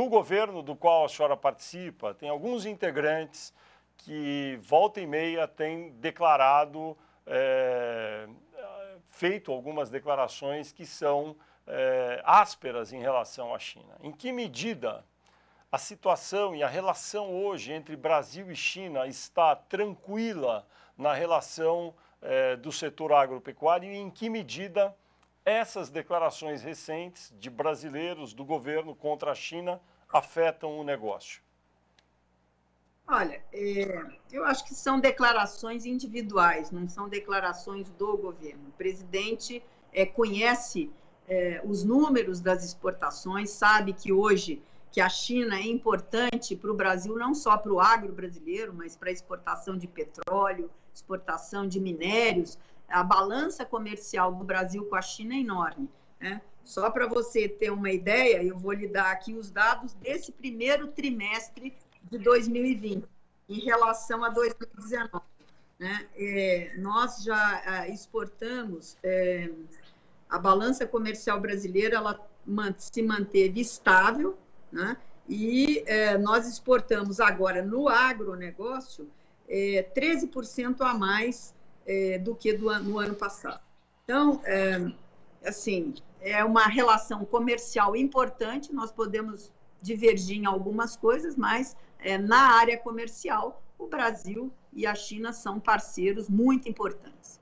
no governo do qual a senhora participa, tem alguns integrantes que volta e meia têm declarado, é, feito algumas declarações que são é, ásperas em relação à China. Em que medida a situação e a relação hoje entre Brasil e China está tranquila na relação é, do setor agropecuário e em que medida essas declarações recentes de brasileiros do governo contra a China afetam o negócio? Olha, é, eu acho que são declarações individuais, não são declarações do governo. O presidente é, conhece é, os números das exportações, sabe que hoje que a China é importante para o Brasil, não só para o agro brasileiro, mas para a exportação de petróleo, exportação de minérios. A balança comercial do Brasil com a China é enorme. Né? Só para você ter uma ideia, eu vou lhe dar aqui os dados desse primeiro trimestre de 2020, em relação a 2019. Né? É, nós já é, exportamos, é, a balança comercial brasileira ela se manteve estável, né? E é, nós exportamos agora no agronegócio é, 13% a mais é, do que do, no ano passado. Então, é, assim, é uma relação comercial importante, nós podemos divergir em algumas coisas, mas é, na área comercial, o Brasil e a China são parceiros muito importantes.